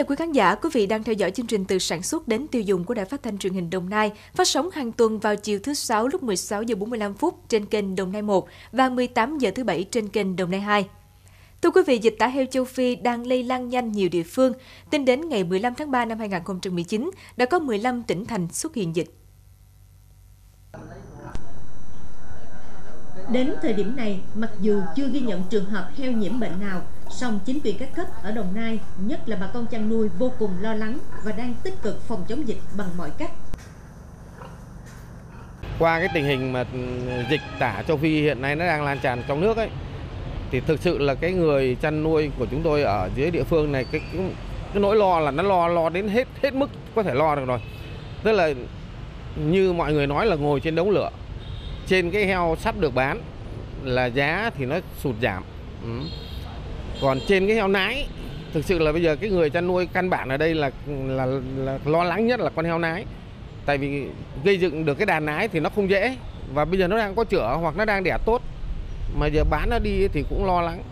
chào quý khán giả, quý vị đang theo dõi chương trình từ sản xuất đến tiêu dùng của Đài Phát thanh Truyền hình Đồng Nai, phát sóng hàng tuần vào chiều thứ sáu lúc 16 giờ 45 phút trên kênh Đồng Nai 1 và 18 giờ thứ bảy trên kênh Đồng Nai 2. Thưa quý vị, dịch tả heo châu Phi đang lây lan nhanh nhiều địa phương. Tính đến ngày 15 tháng 3 năm 2019, đã có 15 tỉnh thành xuất hiện dịch. Đến thời điểm này, mặc dù chưa ghi nhận trường hợp heo nhiễm bệnh nào, song chính quyền các cấp ở Đồng Nai, nhất là bà con chăn nuôi vô cùng lo lắng và đang tích cực phòng chống dịch bằng mọi cách. Qua cái tình hình mà ừ, dịch tả châu Phi hiện nay nó đang lan tràn trong nước ấy, thì thực sự là cái người chăn nuôi của chúng tôi ở dưới địa phương này cái cái, cái nỗi lo là nó lo lo đến hết hết mức có thể lo được rồi. Tức là như mọi người nói là ngồi trên đống lửa trên cái heo sắp được bán là giá thì nó sụt giảm ừ còn trên cái heo nái thực sự là bây giờ cái người chăn nuôi căn bản ở đây là là, là lo lắng nhất là con heo nái. Tại vì gây dựng được cái đàn nái thì nó không dễ và bây giờ nó đang có chữa hoặc nó đang đẻ tốt mà giờ bán nó đi thì cũng lo lắng.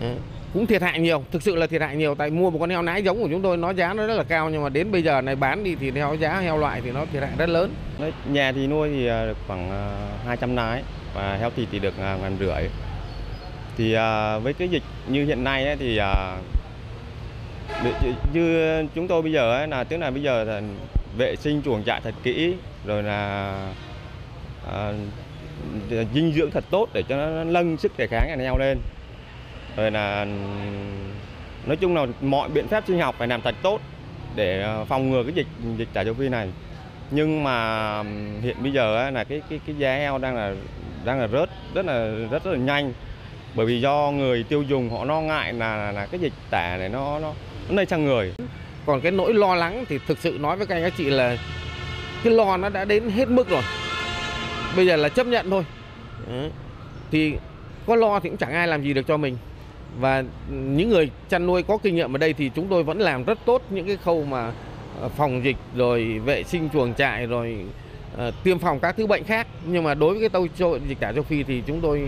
Ừ. Cũng thiệt hại nhiều thực sự là thiệt hại nhiều. Tại mua một con heo nái giống của chúng tôi nó giá nó rất là cao nhưng mà đến bây giờ này bán đi thì heo giá heo loại thì nó thiệt hại rất lớn. Nhà thì nuôi thì ờ, được khoảng ờ, 200 nái và heo thịt thì được ờ, ngàn rưỡi thì à, với cái dịch như hiện nay ấy, thì à, như chúng tôi bây giờ ấy, là tức là bây giờ là vệ sinh chuồng trại thật kỹ rồi là à, dinh dưỡng thật tốt để cho nó nâng sức đề kháng cho heo lên. Rồi là nói chung là mọi biện pháp sinh học phải làm thật tốt để à, phòng ngừa cái dịch dịch tả châu phi này. Nhưng mà hiện bây giờ là cái cái cái giá heo đang là đang là rớt rất là rất, rất là nhanh bởi vì do người tiêu dùng họ lo ngại là là, cái dịch tả này nó nó nó lây sang người. Còn cái nỗi lo lắng thì thực sự nói với các anh các chị là cái lo nó đã đến hết mức rồi. Bây giờ là chấp nhận thôi. Thì có lo thì cũng chẳng ai làm gì được cho mình. Và những người chăn nuôi có kinh nghiệm ở đây thì chúng tôi vẫn làm rất tốt những cái khâu mà ờ, phòng dịch rồi vệ sinh chuồng trại rồi uh, tiêm phòng các thứ bệnh khác. Nhưng mà đối với cái tâu châu dịch tả châu phi thì chúng tôi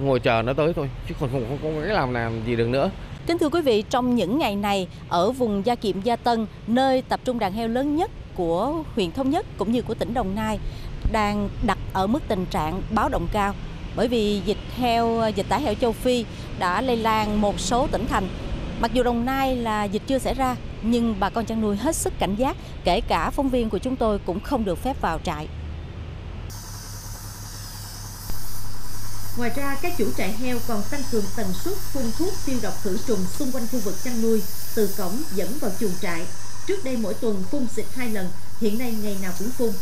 ngồi chờ nó tới thôi chứ còn không, không, không có cái làm làm gì được nữa Kính thưa quý vị, trong những ngày này ở vùng Gia Kiệm Gia Tân, nơi tập trung đàn heo lớn nhất của huyện Thống Nhất cũng như của tỉnh Đồng Nai đang đặt ở mức tình trạng báo động cao bởi vì dịch heo dịch tả heo châu Phi đã lây lan một số tỉnh thành. Mặc dù Đồng Nai là dịch chưa xảy ra, nhưng bà con chăn nuôi hết sức cảnh giác, kể cả phóng viên của chúng tôi cũng không được phép vào trại. Ngoài ra, các chủ trại heo còn tăng cường tần suất phun thuốc tiêu độc khử trùng xung quanh khu vực chăn nuôi, từ cổng dẫn vào chuồng trại. Trước đây mỗi tuần phun xịt hai lần, hiện nay ngày nào cũng phun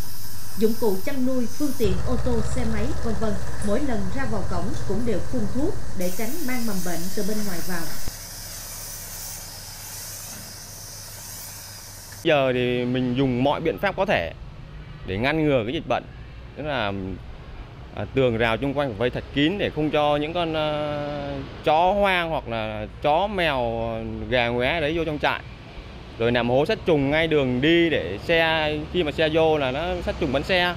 dụng cụ chăn nuôi, phương tiện ô tô, xe máy, vân vân, mỗi lần ra vào cổng cũng đều phun thuốc để tránh mang mầm bệnh từ bên ngoài vào. Giờ thì mình dùng mọi biện pháp có thể để ngăn ngừa cái dịch bệnh, tức là à, tường rào chung quanh phải vây thật kín để không cho những con uh, chó hoang hoặc là chó mèo gà ngoé đấy vô trong trại. Rồi nằm hố sát trùng ngay đường đi để xe khi mà xe vô là nó sát trùng bắn xe.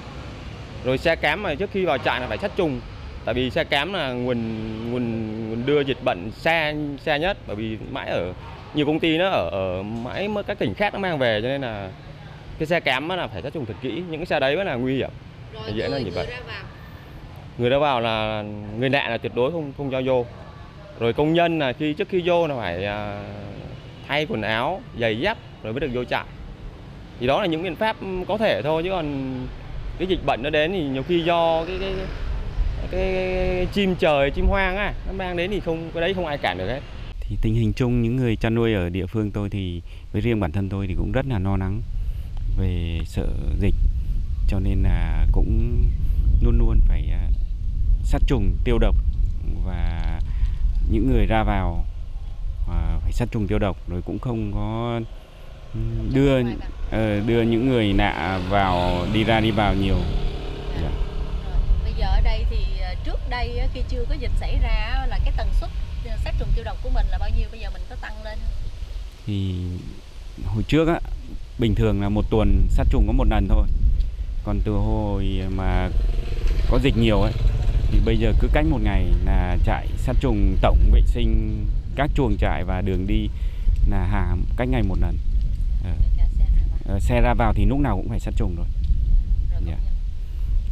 Rồi xe cám mà trước khi vào trại là phải sát trùng tại vì xe cám là nguồn nguồn nguồn đưa dịch bệnh xa xa nhất bởi vì mãi ở nhiều công ty nó ở, ở mãi các tỉnh khác nó mang về cho nên là cái xe cám là phải sát trùng thật kỹ. Những cái xe đấy mới là nguy hiểm. Rồi dễ là dịch bệnh người ra vào là người lạ là tuyệt đối không không cho vô. Rồi công nhân là khi trước khi vô là phải à, thay quần áo giày dép rồi mới được vô trại. Thì đó là những biện pháp có thể thôi chứ còn cái dịch bệnh nó đến thì nhiều khi do cái cái cái, cái chim trời chim hoang á nó mang đến thì không cái đấy không ai cản được hết. Thì tình hình chung những người chăn nuôi ở địa phương tôi thì với riêng bản thân tôi thì cũng rất là lo lắng về sợ dịch. Cho nên là cũng luôn luôn phải à, sát trùng tiêu độc và những người ra vào phải sát trùng tiêu độc rồi cũng không có đưa uh, đưa những người nạ vào đi ra đi vào nhiều. À. Yeah. Bây giờ ở đây thì ờ, trước đây khi chưa có dịch xảy ra là cái tần suất ờ, sát trùng tiêu độc của mình là bao nhiêu bây giờ mình có tăng lên Thì hồi trước á bình thường là một tuần sát trùng có một lần thôi. Còn từ hồi mà có dịch nhiều ấy thì bây giờ cứ cách một ngày là chạy sát trùng tổng vệ sinh các chuồng trại và đường đi là hạ cách ngày một lần. Ờ, xe ra vào. Thì lúc nào cũng phải sát trùng rồi. Yeah.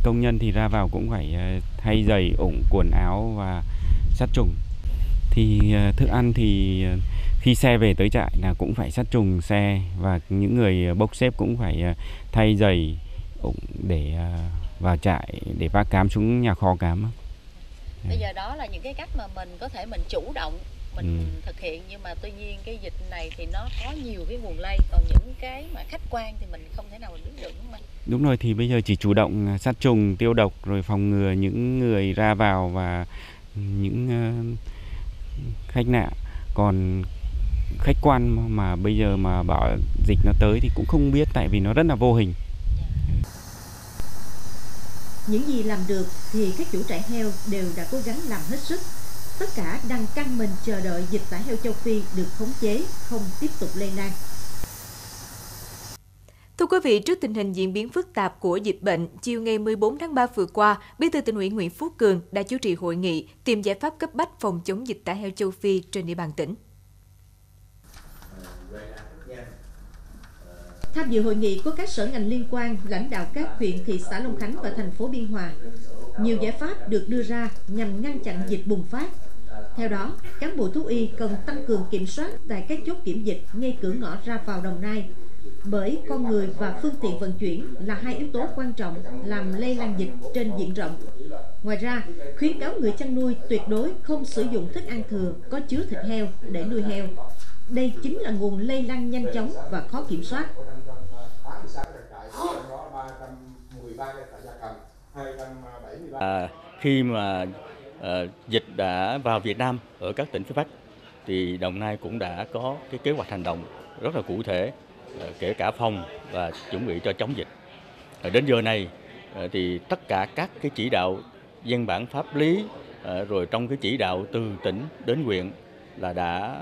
công nhân. Thì ra vào cũng phải thay giày ủng quần áo và sát trùng. Thì thức ăn thì khi xe về tới trại là cũng phải sát trùng xe và những người bốc xếp cũng phải thay giày ủng để vào trại để vác cám xuống nhà kho cám bây giờ đó là những cái cách mà mình có thể mình chủ động mình ừ. thực hiện. Nhưng mà tuy nhiên cái dịch này thì nó có nhiều cái nguồn lây. Còn những cái mà khách quan thì mình không thể nào mình biết được đúng không anh? Đúng rồi thì bây giờ chỉ chủ động à, sát trùng tiêu độc rồi phòng ngừa những người ra vào và những uh, khách nạ còn khách quan mà bây giờ mà bảo dịch nó tới thì cũng không biết tại vì nó rất là vô hình những gì làm được thì các chủ trại heo đều đã cố gắng làm hết sức. Tất cả đang căng mình chờ đợi dịch tả heo châu Phi được khống chế, không tiếp tục lây lan. Thưa quý vị, trước tình hình diễn biến phức tạp của dịch bệnh, chiều ngày 14 tháng 3 vừa qua, Bí thư tỉnh ủy Nguyễn Phú Cường đã chủ trì hội nghị tìm giải pháp cấp bách phòng chống dịch tả heo châu Phi trên địa bàn tỉnh. Tham dự hội nghị có các sở ngành liên quan, lãnh đạo các huyện, thị xã Long Khánh và thành phố Biên Hòa. Nhiều giải pháp được đưa ra nhằm ngăn chặn dịch bùng phát. Theo đó, cán bộ thú y cần tăng cường kiểm soát tại các chốt kiểm dịch ngay cửa ngõ ra vào Đồng Nai, bởi con người và phương tiện vận chuyển là hai yếu tố quan trọng làm lây lan dịch trên diện rộng. Ngoài ra, khuyến cáo người chăn nuôi tuyệt đối không sử dụng thức ăn thừa có chứa thịt heo để nuôi heo. Đây chính là nguồn lây lan nhanh chóng và khó kiểm soát. À, khi mà à, dịch đã vào Việt Nam ở các tỉnh phía Bắc thì Đồng Nai cũng đã có cái kế hoạch hành động rất là cụ thể à, kể cả phòng và chuẩn bị cho chống dịch. À, đến giờ này à, thì tất cả các cái chỉ đạo văn bản pháp lý à, rồi trong cái chỉ đạo từ tỉnh đến huyện là đã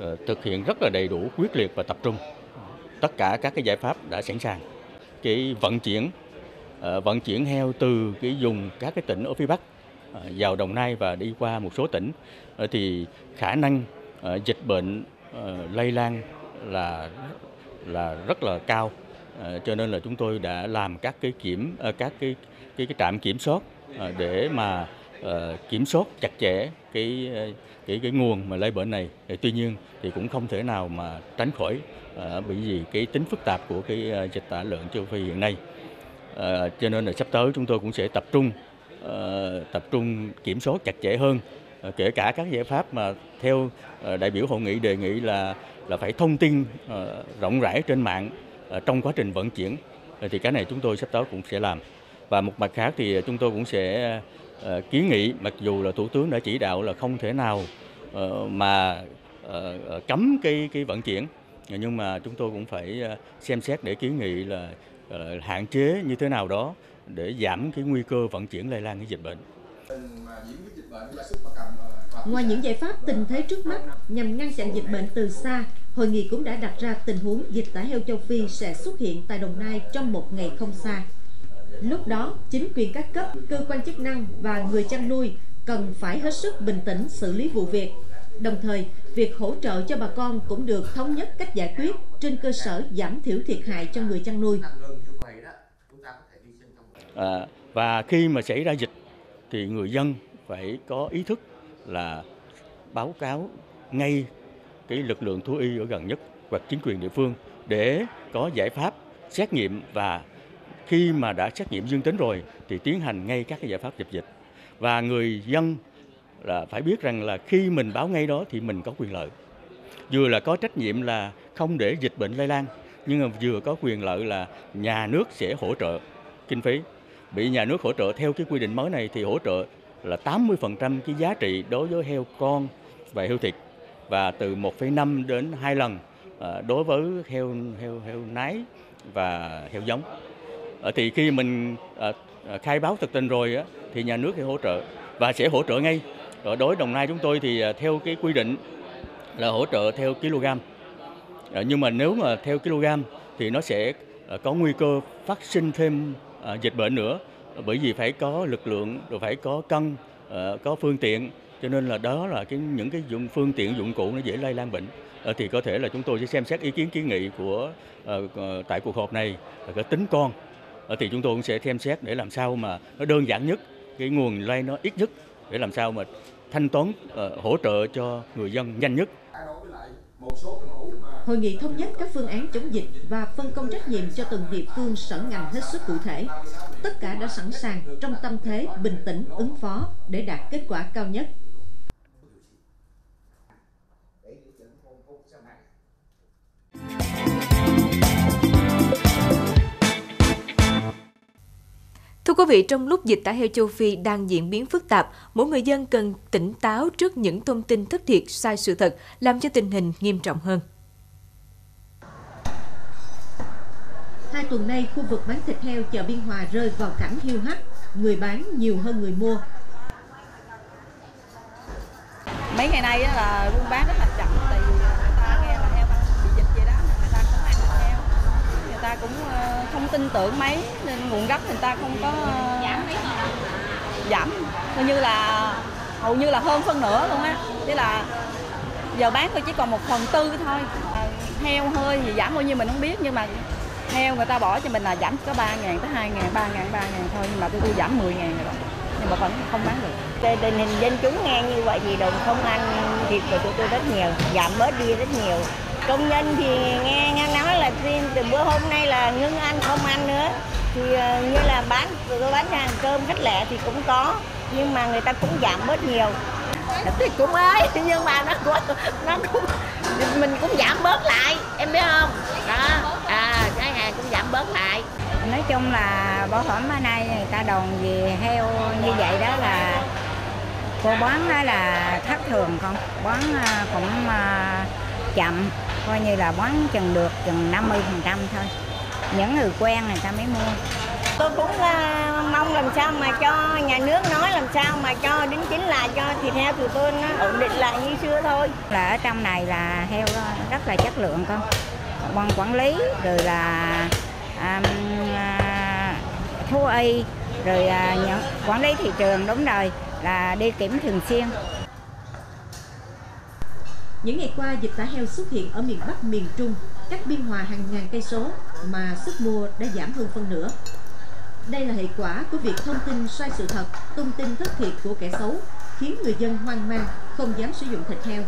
à, thực hiện rất là đầy đủ quyết liệt và tập trung. Tất cả các cái giải pháp đã sẵn sàng. Cái vận chuyển Ờ, vận chuyển heo từ cái vùng các cái tỉnh ở phía Bắc ờ, vào Đồng Nai và đi qua một số tỉnh ờ, thì khả năng dịch bệnh lây lan là là rất là cao cho nên là chúng tôi đã làm các cái kiểm các cái cái cái trạm kiểm soát để mà kiểm soát chặt chẽ cái cái cái nguồn mà lây bệnh này. Tuy nhiên thì cũng không thể nào mà tránh khỏi bị bởi vì cái tính phức tạp của cái dịch tả lợn châu Phi hiện nay. Ờ, cho nên là sắp tới chúng tôi cũng sẽ tập trung ờ, tập trung kiểm soát chặt chẽ hơn. Ờ, kể cả các giải pháp mà theo đại biểu hội nghị đề nghị là là phải thông tin rộng rãi trên mạng trong quá trình vận chuyển. Thì cái này chúng tôi sắp tới cũng sẽ làm. Và một mặt khác thì chúng tôi cũng sẽ kiến nghị, mặc dù là thủ tướng đã chỉ đạo là không thể nào mà cấm cái cái vận chuyển, nhưng mà chúng tôi cũng phải xem xét để kiến nghị là Ờ, hạn chế như thế nào đó để giảm cái nguy cơ vận chuyển lây lan cái dịch bệnh. Ngoài những giải pháp tình thế trước mắt nhằm ngăn chặn dịch bệnh từ xa, hội nghị cũng đã đặt ra tình huống dịch tả heo châu Phi sẽ xuất hiện tại Đồng Nai trong một ngày không xa. Lúc đó, chính quyền các cấp, cơ quan chức năng và người chăn nuôi cần phải hết sức bình tĩnh xử lý vụ việc Đồng thời, việc hỗ trợ cho bà con cũng được thống nhất cách giải quyết trên cơ sở giảm thiểu thiệt hại cho người chăn nuôi. À, và khi mà xảy ra dịch thì người dân phải có ý thức là báo cáo ngay cái lực lượng thú y ở gần nhất hoặc chính quyền địa phương để có giải pháp xét nghiệm và khi mà đã xét nghiệm dương tính rồi thì tiến hành ngay các cái giải pháp dập dịch và người dân là phải biết rằng là khi mình báo ngay đó thì mình có quyền lợi. Vừa là có trách nhiệm là không để dịch bệnh lây lan nhưng mà vừa có quyền lợi là nhà nước sẽ hỗ trợ kinh phí. Bị nhà nước hỗ trợ theo cái quy định mới này thì hỗ trợ là 80% cái giá trị đối với heo con và heo thịt và từ 1,5 đến 2 lần à, đối với heo heo heo nái và heo giống. Ờ, thì khi mình à, à, khai báo thực tình rồi thì nhà nước sẽ hỗ trợ và sẽ hỗ trợ ngay. Rồi đối Đồng Nai chúng tôi thì à, theo cái quy định là hỗ trợ theo kg. À, nhưng mà nếu mà theo kg thì nó sẽ à, có nguy cơ phát sinh thêm dịch bệnh nữa. Bởi vì phải có lực lượng, rồi phải có cân có phương tiện. Cho nên là đó là cái, những cái dụng, phương tiện, dụng cụ nó dễ lây lan bệnh. Thì có thể là chúng tôi sẽ xem xét ý kiến kiến nghị của tại cuộc họp này là cái tính con. Thì chúng tôi cũng sẽ xem xét để làm sao mà nó đơn giản nhất, cái nguồn lây nó ít nhất để làm sao mà thanh toán ờ, hỗ trợ cho người dân nhanh nhất Hội nghị thống nhất các phương án chống dịch và phân công trách nhiệm cho từng địa phương sở ngành hết sức cụ thể. Tất cả đã sẵn sàng, trong tâm thế bình tĩnh, ứng phó để đạt kết quả cao nhất. Thưa quý vị, trong lúc dịch tả heo châu Phi đang diễn biến phức tạp, mỗi người dân cần tỉnh táo trước những thông tin thất thiệt, sai sự thật, làm cho tình hình nghiêm trọng hơn. Hai tuần nay, khu vực bán thịt heo chợ Biên Hòa rơi vào cảnh hiu hắt, người bán nhiều hơn người mua. Mấy ngày nay là buôn bán rất là chậm, tại vì người ta nghe là heo bị dịch gì đó, người ta không ăn thịt heo, người ta cũng ờ, không tin tưởng mấy, nên nguồn gốc người ta không có giảm giảm, coi như là hầu như là hơn phân nửa luôn á, thế là giờ bán tôi chỉ còn một phần tư thôi, ờ, heo hơi thì giảm bao nhiêu mình không biết nhưng mà heo người ta bỏ cho mình là giảm có 3 ngàn tới 2 ngàn, 3 ngàn, 3 ngàn thôi nhưng mà tôi, tôi giảm 10 ngàn rồi nhưng mà vẫn không bán được. Về tình hình dân chúng nghe như vậy thì đồng không ăn thịt của tụi tôi rất nhiều giảm bớt đi rất nhiều công nhân thì nghe nghe nói là từ bữa hôm nay là ngưng ăn không ăn nữa. Thì uh, như là bán tôi bán hàng cơm khách lẻ thì cũng có nhưng mà người ta cũng giảm bớt nhiều. Thì cũng ấy nhưng mà nó cũng nó cũng mình cũng giảm bớt lại em biết không? Đó à cái hàng cũng giảm bớt lại. Nói chung là bảo hiểm ở nay người ta đồn về heo như vậy đó là cô bán đó là thất thường không bán cũng chậm coi như là bán chừng được chừng 50 phần trăm thôi. Những người quen người ta mới mua. Tôi cũng uh, mong làm sao mà cho nhà nước nói làm sao mà cho đính chính lại cho thịt heo tụi tôi nó ổn định lại như xưa thôi. Là ở trong này là heo rất là chất lượng con. Ban quản lý rồi là um, thú y rồi uh, nhận, quản lý thị trường đúng rồi là đi kiểm thường xuyên những ngày qua dịch tả heo xuất hiện ở miền Bắc miền Trung cách biên hòa hàng ngàn cây số mà sức mua đã giảm hơn phân nửa đây là hệ quả của việc thông tin sai sự thật, tung tin thất thiệt của kẻ xấu, khiến người dân hoang mang, không dám sử dụng thịt heo.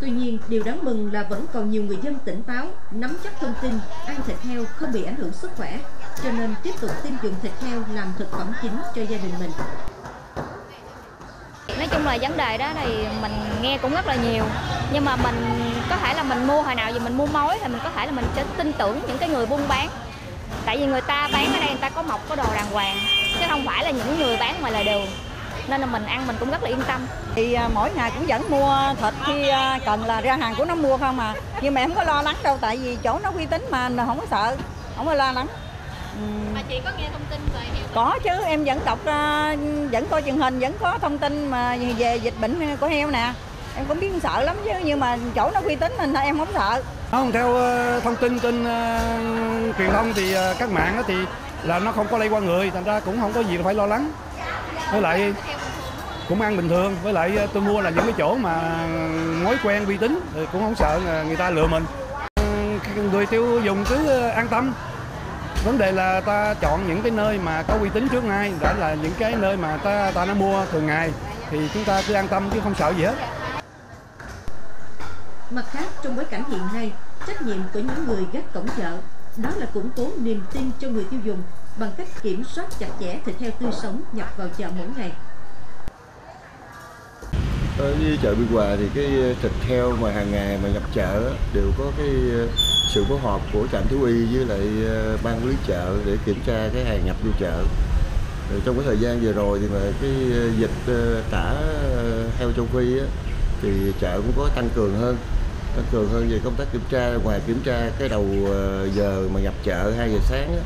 Tuy nhiên, điều đáng mừng là vẫn còn nhiều người dân tỉnh táo, nắm chắc thông tin, ăn thịt heo không bị ảnh hưởng sức khỏe, cho nên tiếp tục tin dùng thịt heo làm thực phẩm chính cho gia đình mình. Chung là vấn đề đó thì mình nghe cũng rất là nhiều. Nhưng mà mình, có thể là mình mua hồi nào gì mình mua mối thì mình có thể là mình sẽ tin tưởng những cái người buôn bán. Tại vì người ta bán ở đây, người ta có mọc, có đồ đàng hoàng, chứ không phải là những người bán ngoài lề đường. Nên là mình ăn mình cũng rất là yên tâm. Thì à, mỗi ngày cũng vẫn mua thịt khi à, cần là ra hàng của nó mua không mà nhưng mà em không có lo lắng đâu, tại vì chỗ nó uy tín mà không có sợ, không có lo lắng. Uhm chị có nghe thông tin về heo có chứ em vẫn đọc vẫn coi truyền hình vẫn có thông tin mà về dịch bệnh của heo nè. Em cũng biết sợ lắm chứ nhưng mà chỗ nó uy tín nên em không sợ. Không theo thông tin trên uh, truyền thông thì uh, các mạng thì là nó không có lây qua người thành ra cũng không có gì phải lo lắng. Với lại cũng ăn bình thường với lại tôi mua là những cái chỗ mà mối quen uy tín thì cũng không sợ người ta lừa mình. Người tiêu dùng cứ an tâm vấn đề là ta chọn những cái nơi mà có uy tín trước nay đã là những cái nơi mà ta ta đã mua thường ngày thì chúng ta cứ an tâm chứ không sợ gì hết Mặt khác, trong bối cảnh hiện nay, trách nhiệm của những người gác cổng chợ đó là củng cố niềm tin cho người tiêu dùng bằng cách kiểm soát chặt chẽ thịt heo tươi sống nhập vào chợ mỗi ngày với chợ Biên Hòa thì cái ờ, thịt heo mà hàng ngày mà nhập chợ đều có cái ờ, sự phối hợp của trạm thú y với lại ờ, ban quản lý chợ để kiểm tra cái hàng nhập vô chợ. Rồi trong cái thời gian vừa rồi thì mà cái dịch tả heo châu Phi á, thì chợ cũng có tăng cường hơn tăng cường hơn về công tác kiểm tra ngoài kiểm tra cái đầu giờ mà nhập chợ 2 giờ sáng á,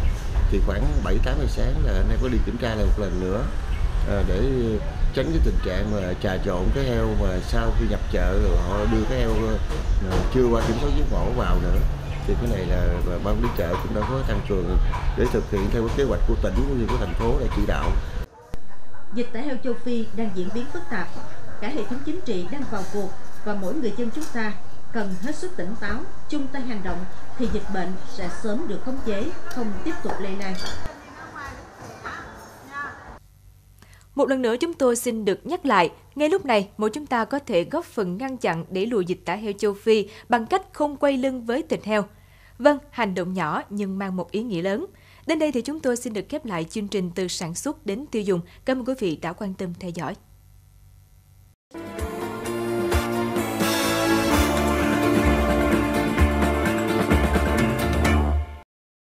thì khoảng 7 8 giờ sáng là anh em có đi kiểm tra lại một lần nữa à, để tránh cái tình trạng mà trà trộn cái heo mà sau khi nhập chợ rồi họ đưa cái heo chưa qua kiểm soát giết mổ vào nữa. Thì cái này là ban lý chợ cũng đã có tăng cường để thực hiện theo kế hoạch của tỉnh cũng như của thành phố để chỉ đạo. Dịch tả heo châu Phi đang diễn biến phức tạp. Cả hệ thống chính trị đang vào cuộc và mỗi người dân chúng ta cần hết sức tỉnh táo, chung tay hành động thì dịch bệnh sẽ sớm được khống chế, không tiếp tục lây lan. Một lần nữa chúng tôi xin được nhắc lại, ngay lúc này mỗi chúng ta có thể góp phần ngăn chặn để lùi dịch tả heo châu Phi bằng cách không quay lưng với thịt heo. Vâng, hành động nhỏ nhưng mang một ý nghĩa lớn. Đến đây thì chúng tôi xin được khép lại chương trình từ sản xuất đến tiêu dùng. Cảm ơn quý vị đã quan tâm theo dõi.